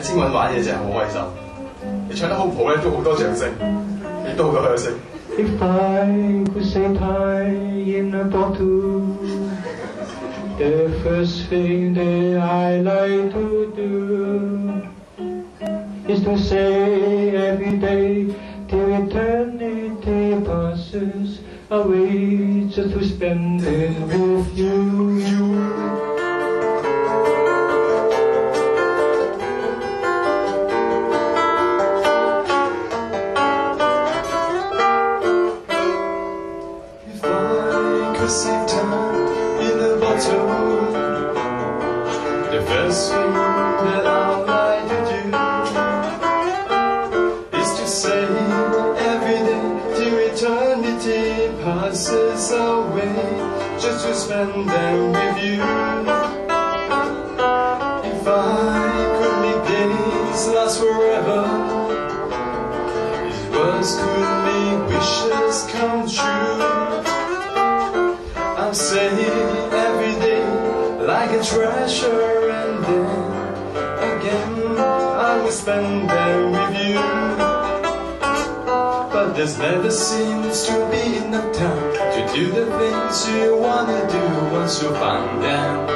精韵玩嘢真系好开心。你唱得好唔好咧，都好多掌声，亦都好多响声。 If I could say time in a bottle, the first thing that I like to do is to say every day till eternity passes away just to spend it with you. you. Could time in a bottle, the first thing that I'd like to do is to say every day till eternity passes away, just to spend them with you. If I could make days last forever. These words could I'll say every day like a treasure, and then again I will spend them with you. But there's never seems to be enough time to do the things you wanna do once you find them.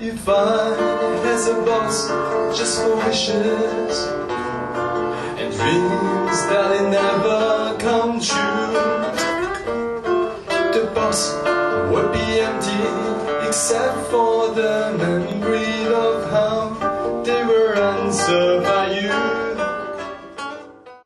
If I has a box just for wishes And dreams that'll never come true. The box would be empty except for the memory of how they were answered.